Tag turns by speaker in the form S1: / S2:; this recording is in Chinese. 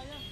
S1: 来呀